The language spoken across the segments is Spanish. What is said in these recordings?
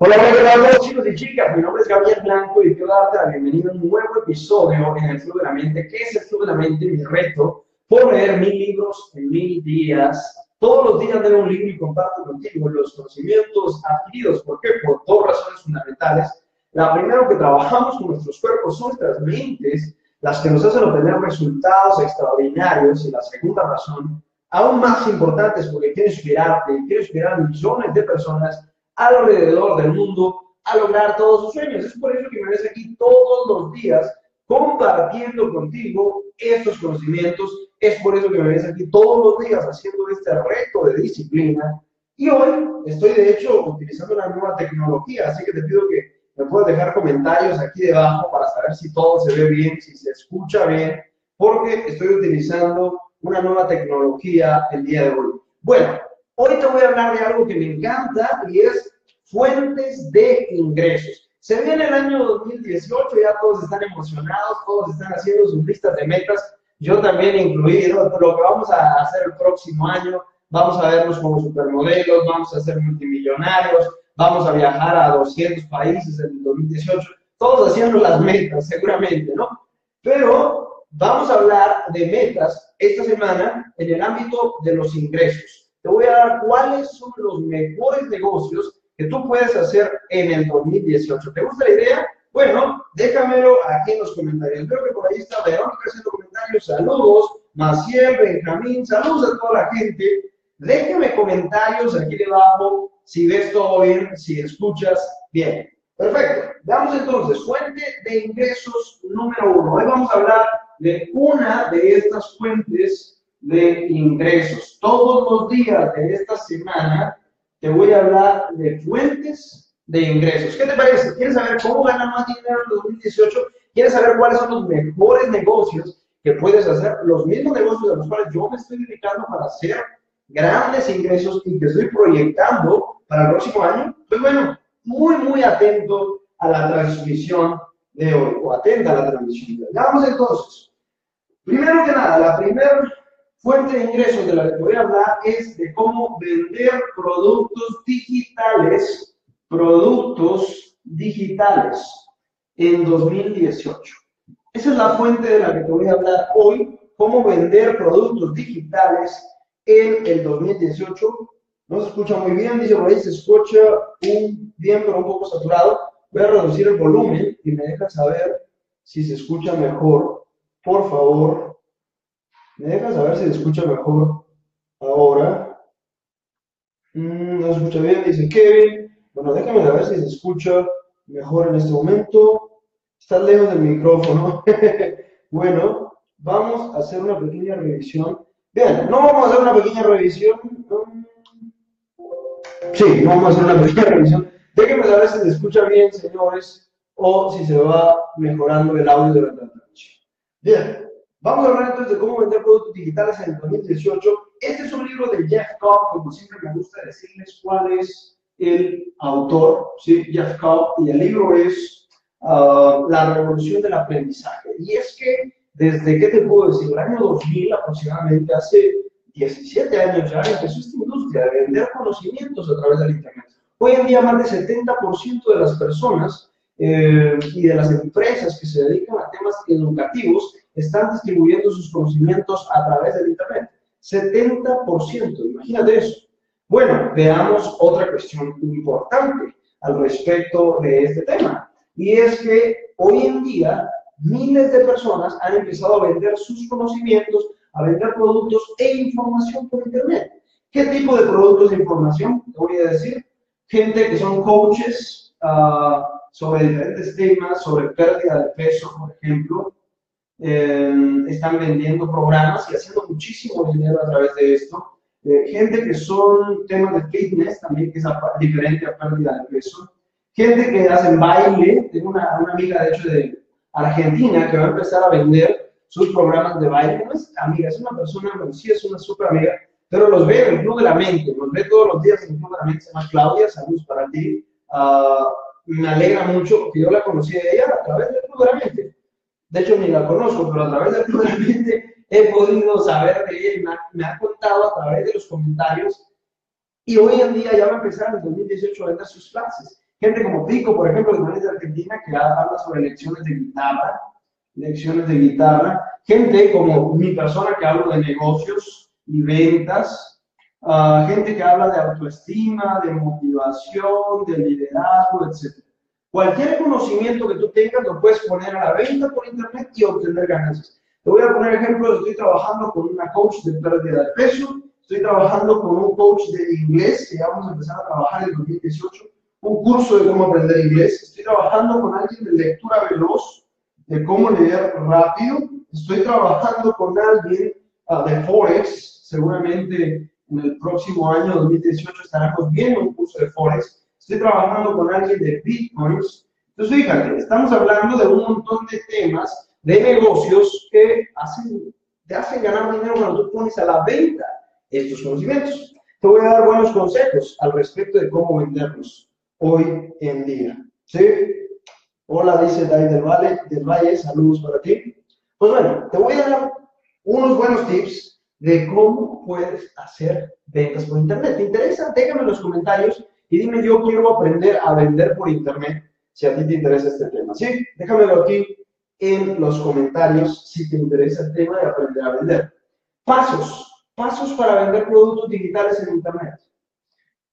Hola, hola, ¿qué tal todos chicos y chicas? Mi nombre es Gabriel Blanco y quiero darte la bienvenida a un nuevo episodio en el Club de la Mente. ¿Qué es el Club de la Mente? Mi reto por leer mil libros en mil días. Todos los días leo un libro y comparto contigo los conocimientos adquiridos. ¿Por qué? Por dos razones fundamentales. La primera, que trabajamos con nuestros cuerpos, son nuestras mentes las que nos hacen obtener resultados extraordinarios. Y la segunda razón, aún más importante, es porque quiero inspirarte, quiero inspirar a millones de personas alrededor del mundo a lograr todos sus sueños. Es por eso que me ves aquí todos los días compartiendo contigo estos conocimientos. Es por eso que me ves aquí todos los días haciendo este reto de disciplina. Y hoy estoy de hecho utilizando una nueva tecnología, así que te pido que me puedas dejar comentarios aquí debajo para saber si todo se ve bien, si se escucha bien, porque estoy utilizando una nueva tecnología el día de hoy. Bueno, Hoy te voy a hablar de algo que me encanta y es fuentes de ingresos. Se viene el año 2018, ya todos están emocionados, todos están haciendo sus listas de metas, yo también incluido, lo que vamos a hacer el próximo año, vamos a vernos como supermodelos, vamos a ser multimillonarios, vamos a viajar a 200 países en el 2018, todos haciendo las metas, seguramente, ¿no? Pero vamos a hablar de metas esta semana en el ámbito de los ingresos. Te voy a dar cuáles son los mejores negocios que tú puedes hacer en el 2018. ¿Te gusta la idea? Bueno, déjamelo aquí en los comentarios. Veo que por ahí está Verónica haciendo comentarios. Saludos, Maciel, Benjamín, saludos a toda la gente. Déjame comentarios aquí debajo si ves todo bien, si escuchas bien. Perfecto. Veamos entonces, fuente de ingresos número uno. Hoy vamos a hablar de una de estas fuentes de ingresos. Todos los días de esta semana te voy a hablar de fuentes de ingresos. ¿Qué te parece? ¿Quieres saber cómo ganar más dinero en 2018? ¿Quieres saber cuáles son los mejores negocios que puedes hacer? Los mismos negocios a los cuales yo me estoy dedicando para hacer grandes ingresos y que estoy proyectando para el próximo año. Pues bueno, muy, muy atento a la transmisión de hoy, o atenta a la transmisión de hoy. Vamos entonces. Primero que nada, la primera fuente de ingresos de la que voy a hablar es de cómo vender productos digitales, productos digitales en 2018. Esa es la fuente de la que te voy a hablar hoy, cómo vender productos digitales en el 2018. No se escucha muy bien, dice por ahí, se escucha un, bien pero un poco saturado. Voy a reducir el volumen y me deja saber si se escucha mejor. Por favor, ¿Me dejas saber si se escucha mejor ahora? Mm, no se escucha bien, dice Kevin. Bueno, déjame saber si se escucha mejor en este momento. Está lejos del micrófono. bueno, vamos a hacer una pequeña revisión. Bien, no vamos a hacer una pequeña revisión. Sí, no vamos a hacer una pequeña revisión. Déjenme saber si se escucha bien, señores, o si se va mejorando el audio de la transmisión. Bien, Vamos a hablar entonces de cómo vender productos digitales en el 2018. Este es un libro de Jeff Cobb, como siempre me gusta decirles cuál es el autor, ¿sí? Jeff Cobb, y el libro es ah, La revolución del aprendizaje. Y es que desde, ¿qué te puedo decir? El año 2000 aproximadamente, hace 17 años ya, empezó esta industria de vender conocimientos a través del Internet. Hoy en día más del 70% de las personas eh, y de las empresas que se dedican a temas educativos están distribuyendo sus conocimientos a través del Internet. 70%, imagínate eso. Bueno, veamos otra cuestión importante al respecto de este tema. Y es que hoy en día miles de personas han empezado a vender sus conocimientos, a vender productos e información por Internet. ¿Qué tipo de productos e información? Te voy a decir. Gente que son coaches uh, sobre diferentes temas, sobre pérdida de peso, por ejemplo, eh, están vendiendo programas y haciendo muchísimo dinero a través de esto. Eh, gente que son temas de fitness también, que es diferente a pérdida de peso. Gente que hacen baile. Tengo una, una, amiga, de hecho, de Argentina, que va a empezar a vender sus programas de baile. No es amiga, es una persona, bueno, sí es una súper amiga, pero los ve en el Club de la Mente. Los ve todos los días en el Club de la Mente. Se llama Claudia, saludos para ti. Uh, me alegra mucho porque yo la conocí de ella a través del Club de la Mente de hecho ni la conozco, pero a través de realmente he podido saber de ella y me ha, contado a través de los comentarios. Y hoy en día ya va a empezar en 2018 a vender sus clases. Gente como Pico, por ejemplo, que de Argentina, que habla sobre lecciones de guitarra, lecciones de guitarra. Gente como mi persona que hablo de negocios y ventas. Ah, gente que habla de autoestima, de motivación, de liderazgo, etc. Cualquier conocimiento que tú tengas lo puedes poner a la venta por internet y obtener ganancias. Te voy a poner ejemplos. Estoy trabajando con una coach de pérdida de peso. Estoy trabajando con un coach de inglés que ya vamos a empezar a trabajar en 2018. Un curso de cómo aprender inglés. Estoy trabajando con alguien de lectura veloz, de cómo leer rápido. Estoy trabajando con alguien uh, de Forex. Seguramente en el próximo año 2018 estaremos viendo un curso de Forex estoy trabajando con alguien de Bitcoins. Entonces, fíjate, estamos hablando de un montón de temas, de negocios que hacen, te hacen ganar dinero cuando tú pones a la venta estos conocimientos. Te voy a dar buenos consejos al respecto de cómo venderlos hoy en día. ¿Sí? Hola, dice David del Valle, del Valle, saludos para ti. Pues bueno, te voy a dar unos buenos tips de cómo puedes hacer ventas por internet. ¿Te interesa? Déjame en los comentarios y dime, yo quiero aprender a vender por internet, si a ti te interesa este tema. Sí, déjamelo aquí en los comentarios si te interesa el tema de aprender a vender. Pasos, pasos para vender productos digitales en internet.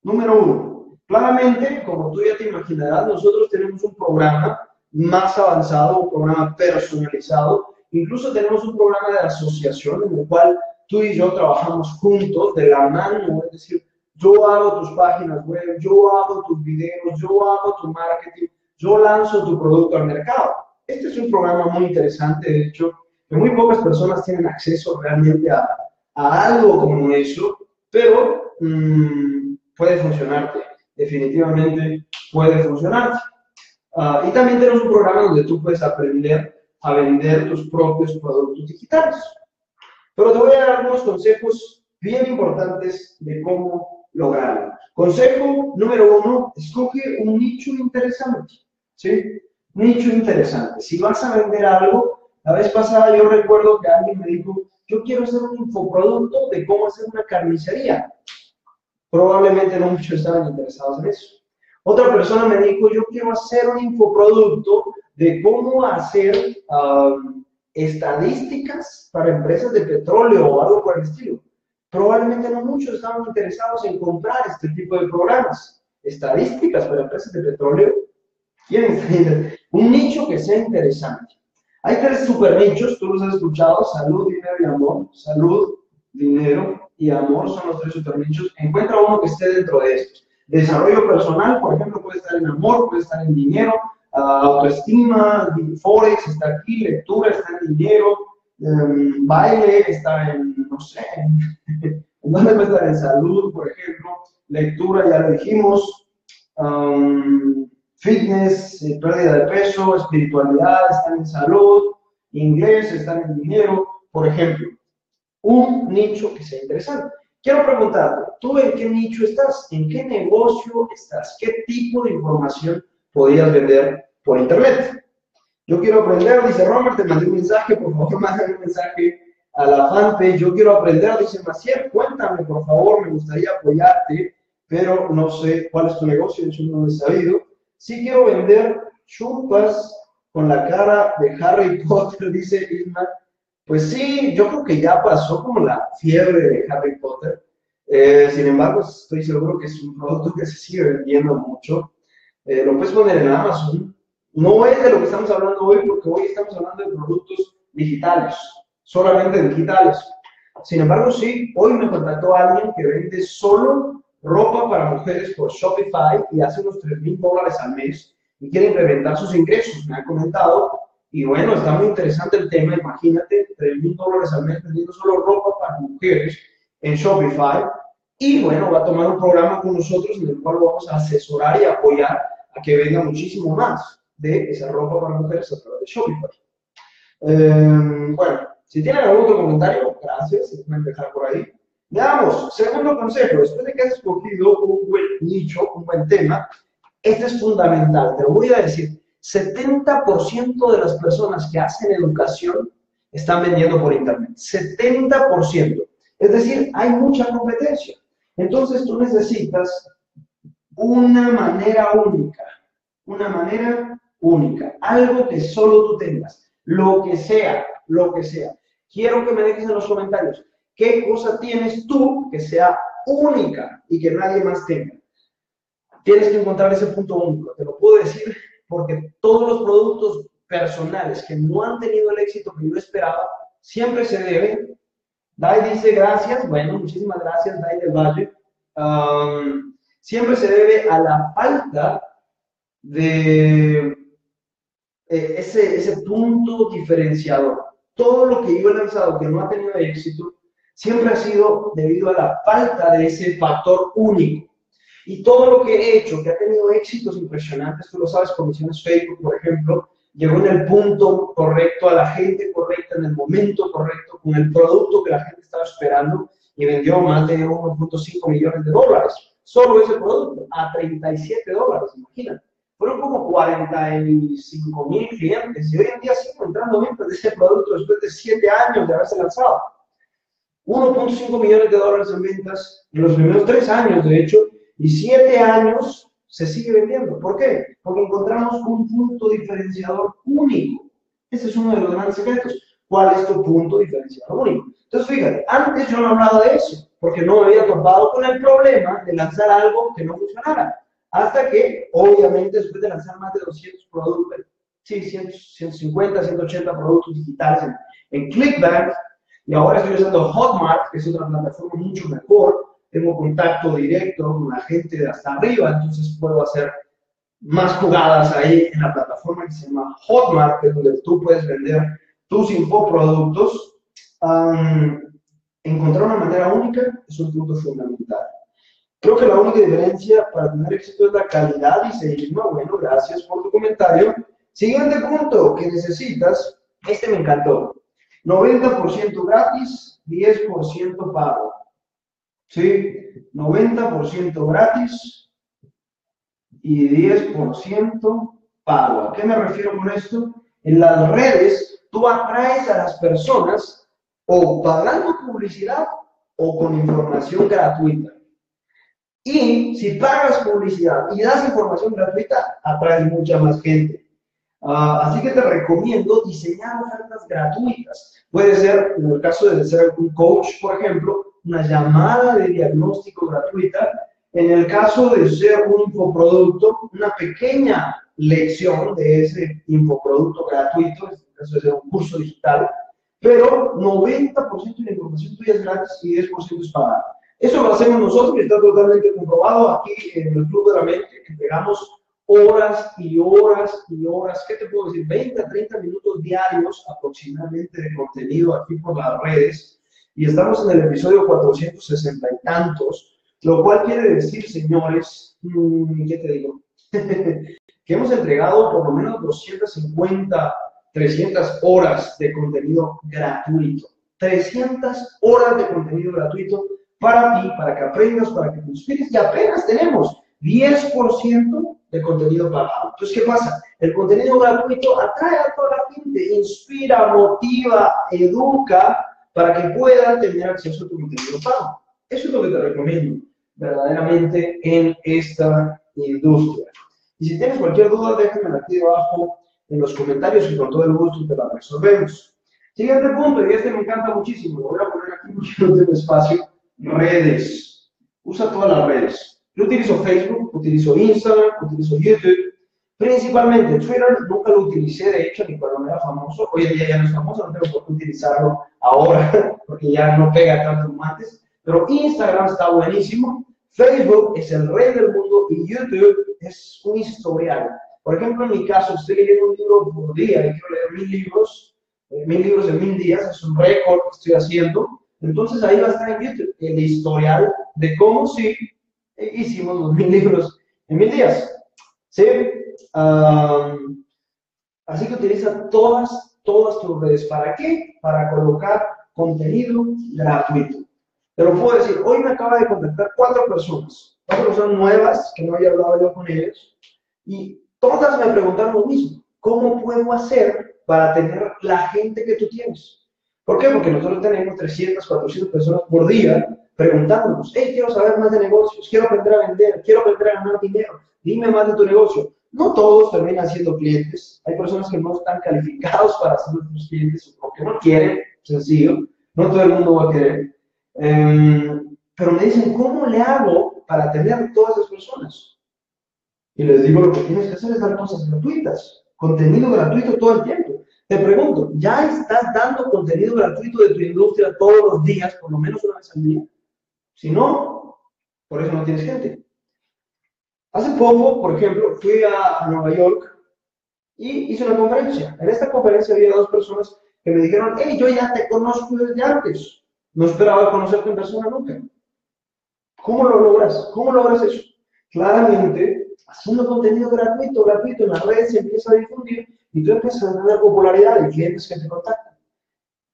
Número uno, claramente, como tú ya te imaginarás, nosotros tenemos un programa más avanzado, un programa personalizado, incluso tenemos un programa de asociación en el cual tú y yo trabajamos juntos de la mano, es decir, yo hago tus páginas web, yo hago tus videos, yo hago tu marketing, yo lanzo tu producto al mercado. Este es un programa muy interesante, de hecho, que muy pocas personas tienen acceso realmente a, algo como eso, pero mm, puede funcionarte, definitivamente puede funcionarte. Ah, y también tenemos un programa donde tú puedes aprender a vender tus propios productos digitales. Pero te voy a dar algunos consejos bien importantes de cómo lograrlo. Consejo número uno, escoge un nicho interesante. ¿Sí? Nicho interesante. Si vas a vender algo, la vez pasada yo recuerdo que alguien me dijo, yo quiero hacer un infoproducto de cómo hacer una carnicería. Probablemente no muchos estaban interesados en eso. Otra persona me dijo, yo quiero hacer un infoproducto de cómo hacer estadísticas para empresas de petróleo o algo por el estilo probablemente no muchos estaban interesados en comprar este tipo de programas. Estadísticas para empresas de petróleo. ¿Quieren un nicho que sea interesante? Hay tres super nichos, tú los has escuchado, salud, dinero y amor. Salud, dinero y amor son los tres super nichos. Encuentra uno que esté dentro de estos. Desarrollo personal, por ejemplo, puede estar en amor, puede estar en dinero, ah, autoestima, forex está aquí, lectura está en dinero, em, baile está en no sé, dónde puede estar en salud, por ejemplo, lectura, ya lo dijimos, um, fitness, eh, pérdida de peso, espiritualidad, están en salud, inglés, están en dinero, por ejemplo. Un nicho que sea interesante. Quiero preguntarte, ¿tú en qué nicho estás? ¿En qué negocio estás? ¿Qué tipo de información podrías vender por internet? Yo quiero aprender, dice Robert, te mandé un mensaje, por favor, mándame un mensaje a la fanpage, yo quiero aprender, dice Maciel, cuéntame por favor, me gustaría apoyarte, pero no sé cuál es tu negocio, eso no lo he sabido. Sí quiero vender chupas con la cara de Harry Potter, dice Isma. Pues sí, yo creo que ya pasó como la fiebre de Harry Potter. Eh, sin embargo, estoy seguro que es un producto que se sigue vendiendo mucho. Eh, lo puedes poner en Amazon. No es de lo que estamos hablando hoy, porque hoy estamos hablando de productos digitales solamente digitales. Sin embargo, sí, hoy me contactó alguien que vende solo ropa para mujeres por Shopify y hace unos 3 mil dólares al mes y quiere incrementar sus ingresos, me ha comentado. Y bueno, está muy interesante el tema, imagínate, 3 mil dólares al mes vendiendo solo ropa para mujeres en Shopify. Y bueno, va a tomar un programa con nosotros en el cual vamos a asesorar y apoyar a que venda muchísimo más de esa ropa para mujeres a través de Shopify. Eh, bueno, si tienen algún otro comentario, gracias, se pueden dejar por ahí. Veamos, segundo consejo, después de que has escogido un buen nicho, un buen tema, este es fundamental, te lo voy a decir, 70% de las personas que hacen educación están vendiendo por internet, 70%. Es decir, hay mucha competencia. Entonces tú necesitas una manera única una manera única, algo que solo tú tengas, lo que sea, lo que sea. Quiero que me dejes en los comentarios qué cosa tienes tú que sea única y que nadie más tenga. Tienes que encontrar ese punto único. Te lo puedo decir porque todos los productos personales que no han tenido el éxito que yo esperaba, siempre se deben. Dai dice gracias, bueno, muchísimas gracias, Dai del Valle. Um, siempre se debe a la falta de eh, ese, ese punto diferenciador. Todo lo que yo he lanzado que no ha tenido éxito, siempre ha sido debido a la falta de ese factor único. Y todo lo que he hecho que ha tenido éxitos impresionantes, tú lo sabes, comisiones Facebook, por ejemplo, llegó en el punto correcto, a la gente correcta, en el momento correcto, con el producto que la gente estaba esperando y vendió más de 1.5 millones de dólares. Solo ese producto, a 37 dólares, imagínate. Fueron como 45 mil clientes y hoy en día sigo entrando ventas de ese producto después de 7 años de haberse lanzado. 1.5 millones de dólares en ventas en los primeros 3 años, de hecho, y 7 años se sigue vendiendo. ¿Por qué? Porque encontramos un punto diferenciador único. Ese es uno de los grandes secretos. ¿Cuál es tu punto diferenciador único? Entonces, fíjate, antes yo no hablaba de eso, porque no me había topado con el problema de lanzar algo que no funcionara. Hasta que, obviamente, después de lanzar más de 200 productos, sí, 150, 180 productos digitales en, ClickBank, y ahora estoy usando Hotmart, que es otra plataforma mucho mejor, tengo contacto directo con la gente de hasta arriba, entonces puedo hacer más jugadas ahí en la plataforma que se llama Hotmart, que es donde tú puedes vender tus infoproductos. encontrar una manera única es un punto fundamental. Creo que la única diferencia para tener éxito es la calidad y seguir. Bueno, gracias por tu comentario. Siguiente punto que necesitas, este me encantó. 90% gratis, 10% pago. ¿Sí? 90% gratis y 10% pago. ¿A qué me refiero con esto? En las redes tú atraes a las personas o pagando publicidad o con información gratuita. Y si pagas publicidad y das información gratuita, atraes mucha más gente. Ah, así que te recomiendo diseñar ofertas gratuitas. Puede ser, en el caso de ser un coach, por ejemplo, una llamada de diagnóstico gratuita. En el caso de ser un infoproducto, una pequeña lección de ese infoproducto gratuito, en este caso es un curso digital, pero 90% de la información tuya es gratis y 10% es pagada. Eso lo hacemos nosotros y está totalmente comprobado aquí en el Club de la Mente, que pegamos horas y horas y horas, ¿qué te puedo decir? 20 a 30 minutos diarios aproximadamente de contenido aquí por las redes. Y estamos en el episodio 460 y tantos, lo cual quiere decir, señores, mm, ¿qué te digo? que hemos entregado por lo menos 250, 300 horas de contenido gratuito. 300 horas de contenido gratuito para ti, para que aprendas, para que te inspires, y apenas tenemos 10% de contenido pagado. Entonces, ¿qué pasa? El contenido gratuito atrae a toda la gente, inspira, motiva, educa para que puedan tener acceso a tu contenido pago. Eso es lo que te recomiendo verdaderamente en esta industria. Y si tienes cualquier duda, déjame aquí debajo en los comentarios y con todo el gusto te la resolvemos. Siguiente punto, y este me encanta muchísimo, lo voy a poner aquí porque no tengo espacio redes. Usa todas las redes. Yo utilizo Facebook, utilizo Instagram, utilizo YouTube. Principalmente Twitter, nunca lo utilicé, de hecho, ni cuando era famoso. Hoy en día ya no es famoso, no tengo por qué utilizarlo ahora, porque ya no pega tanto como antes. Pero Instagram está buenísimo. Facebook es el rey del mundo y YouTube es un historial. Por ejemplo, en mi caso, estoy leyendo un libro por día y quiero leer mil libros, eh, mil libros en mil días, es un récord que estoy haciendo. Entonces ahí va a estar en YouTube el historial de cómo sí hicimos los mil libros en mil días. ¿Sí? así que utiliza todas, todas tus redes. ¿Para qué? Para colocar contenido gratuito. Te lo puedo decir, hoy me acaba de contactar cuatro personas, cuatro personas nuevas que no había hablado yo con ellos, y todas me preguntaron lo mismo, ¿cómo puedo hacer para tener la gente que tú tienes? ¿Por qué? Porque nosotros tenemos 300, 400 personas por día preguntándonos, hey, quiero saber más de negocios, quiero aprender a vender, quiero aprender a ganar dinero, dime más de tu negocio. No todos terminan siendo clientes. Hay personas que no están calificados para ser nuestros clientes o que no quieren, sencillo. No todo el mundo va a querer. Em, pero me dicen, ¿cómo le hago para tener todas esas personas? Y les digo, lo que tienes que hacer es dar cosas gratuitas, contenido gratuito todo el tiempo. Te pregunto, ¿ya estás dando contenido gratuito de tu industria todos los días, por lo menos una vez al día? Si no, por eso no tienes gente. Hace poco, por ejemplo, fui a Nueva York y hice una conferencia. En esta conferencia había dos personas que me dijeron, hey, yo ya te conozco desde antes. No esperaba conocerte en persona nunca. ¿Cómo lo logras? ¿Cómo logras eso? Claramente, haciendo contenido gratuito, gratuito en las redes se empieza a difundir y tú empiezas a tener popularidad de clientes que te contactan.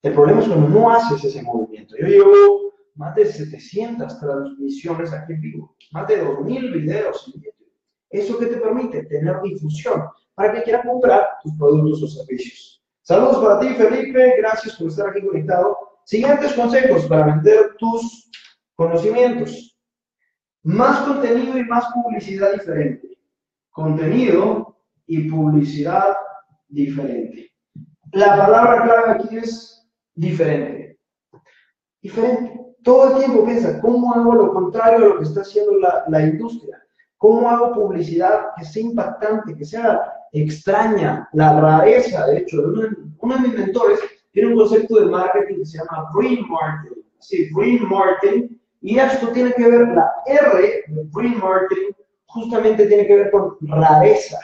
El problema es cuando no haces ese movimiento. Yo llevo más de 700 transmisiones aquí en vivo, más de 2.000 videos en YouTube. ¿Eso que te permite? Tener difusión para que quiera comprar tus productos o servicios. Saludos para ti, Felipe. Gracias por estar aquí conectado. Siguientes consejos para vender tus conocimientos. Más contenido y más publicidad diferente. Contenido y publicidad diferente. La palabra clave aquí es diferente. Diferente todo el tiempo piensa, ¿cómo hago lo contrario a lo que está haciendo la, la industria? ¿Cómo hago publicidad que sea impactante, que sea extraña, la rareza? De hecho, uno, de mis mentores tiene un concepto de marketing que se llama Green Marketing. Sí, Green Marketing. Y esto tiene que ver, la R de Green Marketing, justamente tiene que ver con rareza,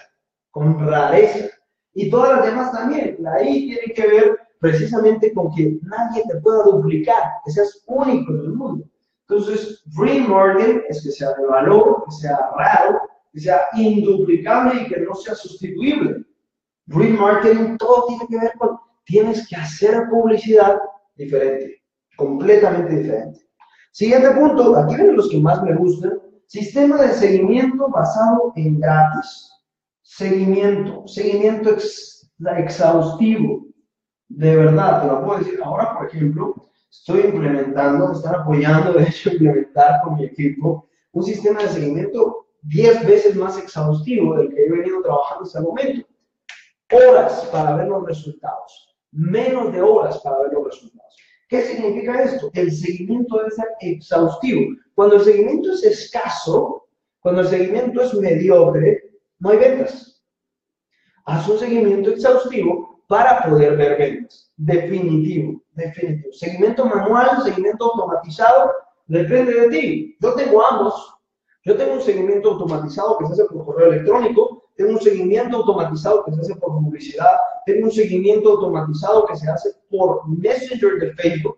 con rareza. Y todas las demás también. La I tiene que ver precisamente con que nadie te pueda duplicar, que seas único en el mundo. Entonces, Green Marketing es que sea de valor, que sea raro, que sea induplicable y que no sea sustituible. Green Marketing todo tiene que ver con, tienes que hacer publicidad diferente, completamente diferente. Siguiente punto, aquí vienen los que más me gustan, sistema de seguimiento basado en gratis. Seguimiento, seguimiento exhaustivo de verdad, te lo puedo decir. Ahora, por ejemplo, estoy implementando, me están apoyando, de hecho, implementar con mi equipo un sistema de seguimiento 10 veces más exhaustivo del que he venido trabajando hasta el momento. Horas para ver los resultados, menos de horas para ver los resultados. ¿Qué significa esto? El seguimiento debe ser exhaustivo. Cuando el seguimiento es escaso, cuando el seguimiento es mediocre, no hay ventas. Haz un seguimiento exhaustivo para poder ver ventas. Definitivo, definitivo. Seguimiento manual, seguimiento automatizado, depende de ti. Yo tengo ambos. Yo tengo un seguimiento automatizado que se hace por correo electrónico, tengo un seguimiento automatizado que se hace por publicidad, tengo un seguimiento automatizado que se hace por Messenger de Facebook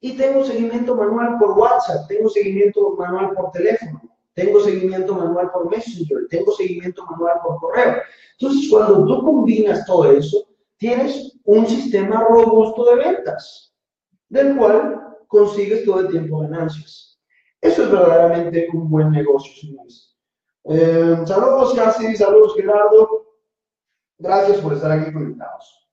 y tengo un seguimiento manual por WhatsApp, tengo un seguimiento manual por teléfono. Tengo seguimiento manual por Messenger, tengo seguimiento manual por correo. Entonces, cuando tú combinas todo eso, tienes un sistema robusto de ventas, del cual consigues todo el tiempo ganancias. Eso es verdaderamente un buen negocio, señores. Eh, saludos, Casi, saludos, Gerardo. Gracias por estar aquí conectados.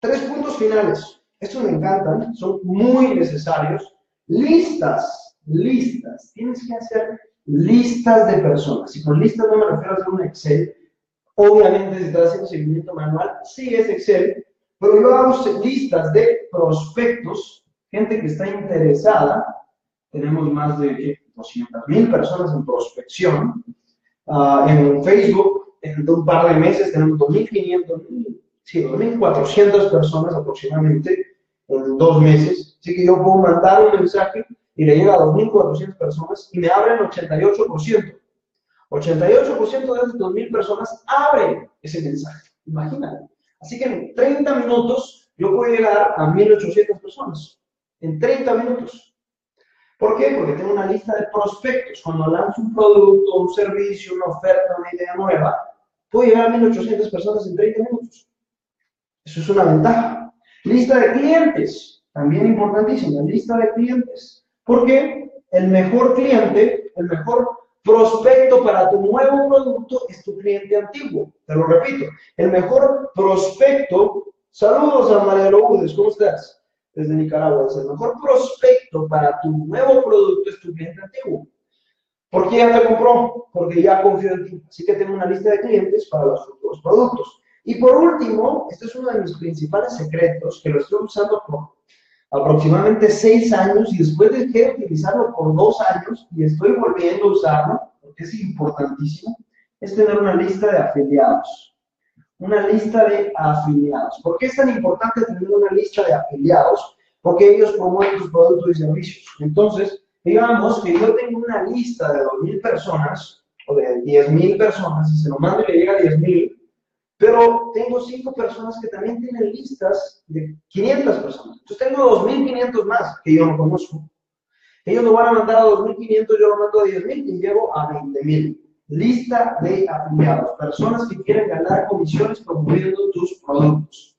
Tres puntos finales. Estos me encantan, son muy necesarios. Listas, listas. Tienes que hacer listas de personas. Y con listas no me refiero a hacer un Excel. Obviamente, si estás haciendo seguimiento manual, sí es Excel, pero yo hago listas de prospectos, gente que está interesada. Tenemos más de 200 mil personas en prospección. Ah, en Facebook, en un par de meses, tenemos 2.500, sí, 2.400 personas aproximadamente en dos meses. Así que yo puedo mandar un mensaje y le llega a 2.400 personas y me abren 88%. 88% de esas 2.000 personas abren ese mensaje. Imagínate. Así que en 30 minutos yo puedo llegar a 1.800 personas. En 30 minutos. ¿Por qué? Porque tengo una lista de prospectos. Cuando lanzo un producto, un servicio, una oferta, una idea nueva, puedo llegar a 1.800 personas en 30 minutos. Eso es una ventaja. Lista de clientes. También importantísima. Lista de clientes. Porque el mejor cliente, el mejor prospecto para tu nuevo producto es tu cliente antiguo. Te lo repito, el mejor prospecto, saludos a María Lourdes, ¿cómo estás? Desde Nicaragua, es el mejor prospecto para tu nuevo producto es tu cliente antiguo. ¿Por qué ya te compró? Porque ya confío en ti. Así que tengo una lista de clientes para los futuros productos. Y por último, este es uno de mis principales secretos, que lo estoy usando por aproximadamente seis años y después dejé de utilizarlo por dos años y estoy volviendo a usarlo, porque es importantísimo, es tener una lista de afiliados. Una lista de afiliados. ¿Por qué es tan importante tener una lista de afiliados? Porque ellos promueven tus productos y servicios. Entonces, digamos que yo tengo una lista de 2.000 personas o de 10.000 personas y se lo mando y le llega a 10.000, pero tengo cinco personas que también tienen listas de 500 personas. Entonces tengo 2.500 más que yo no conozco. Ellos lo van a mandar a 2.500, yo lo mando a 10.000 y llego a 20.000. Lista de afiliados, personas que quieren ganar comisiones promoviendo tus productos.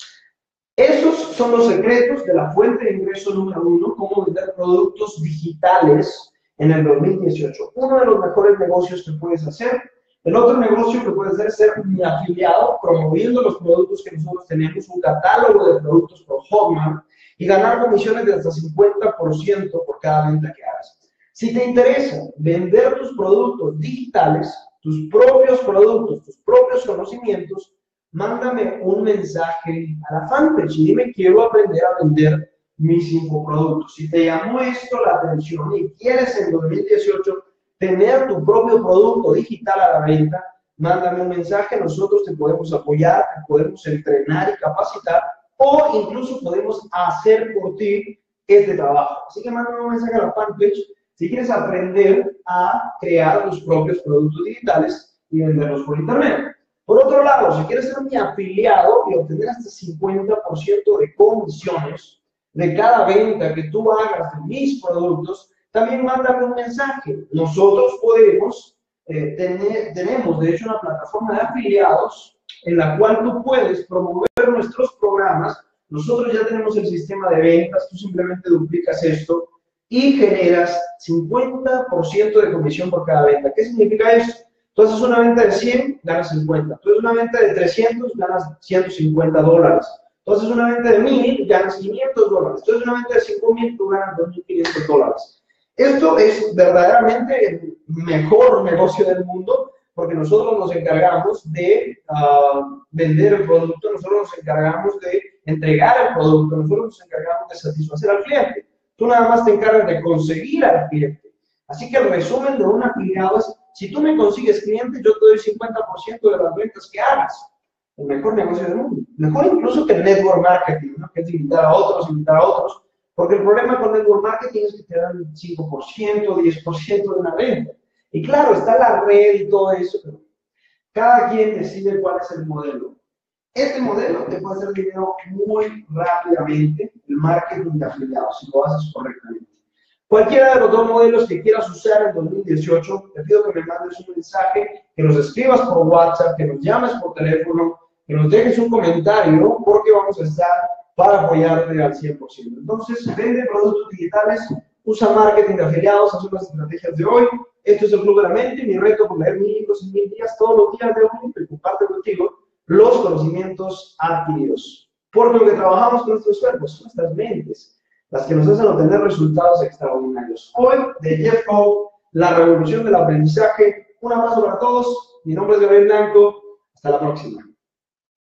Esos son los secretos de la fuente de ingreso número uno, cómo vender productos digitales en el 2018. Uno de los mejores negocios que puedes hacer el otro negocio que puede ser ser mi afiliado, promoviendo los productos que nosotros tenemos, un catálogo de productos por Hotmart y ganar comisiones de hasta 50% por cada venta que hagas. Si te interesa vender tus productos digitales, tus propios productos, tus propios conocimientos, mándame un mensaje a la fanpage y dime quiero aprender a vender mis infoproductos. Si te llamó esto la atención y quieres en 2018 tener tu propio producto digital a la venta, mándame un mensaje, nosotros te podemos apoyar, te podemos entrenar y capacitar, o incluso podemos hacer por ti este trabajo. Así que mándame un mensaje a la fanpage si quieres aprender a crear tus propios productos digitales y venderlos por internet. Por otro lado, si quieres ser mi afiliado y obtener hasta 50% de comisiones de cada venta que tú hagas de mis productos, también mándame un mensaje. Nosotros podemos, eh, tener, tenemos de hecho una plataforma de afiliados en la cual tú puedes promover nuestros programas. Nosotros ya tenemos el sistema de ventas, tú simplemente duplicas esto y generas 50% de comisión por cada venta. ¿Qué significa esto? Tú haces una venta de 100, ganas 50. Tú haces una venta de 300, ganas 150 dólares. Tú haces una venta de 1000, ganas 500 dólares. Tú haces una venta de 5000, tú ganas 2500 dólares. Esto es verdaderamente el mejor negocio del mundo porque nosotros nos encargamos de ah, vender el producto, nosotros nos encargamos de entregar el producto, nosotros nos encargamos de satisfacer al cliente. Tú nada más te encargas de conseguir al cliente. Así que el resumen de un afiliado es, si tú me consigues clientes, yo te doy 50% de las ventas que hagas. El mejor negocio del mundo. Mejor incluso que el network marketing, ¿no? que es invitar a otros, invitar a otros. Porque el problema con network marketing es que te dan 5%, 10% de una venta. Y claro, está la red y todo eso, pero cada quien decide cuál es el modelo. Este modelo te puede hacer dinero muy rápidamente, el marketing de afiliados, si lo haces correctamente. Cualquiera de los dos modelos que quieras usar en 2018, te pido que me mandes un mensaje, que nos escribas por WhatsApp, que nos llames por teléfono, que nos dejes un comentario, porque vamos a estar para apoyarte al 100%. Entonces, vende productos digitales, usa marketing de afiliados, son las estrategias de hoy. Esto es el Club de la Mente, mi reto por leer mil libros en mil días, todos los días de hoy, y comparte contigo los conocimientos adquiridos. Porque lo que trabajamos con nuestros cuerpos, nuestras mentes, las que nos hacen obtener resultados extraordinarios. Hoy, de Jeff Cole, la revolución del aprendizaje. Un abrazo para todos. Mi nombre es Gabriel Blanco. Hasta la próxima.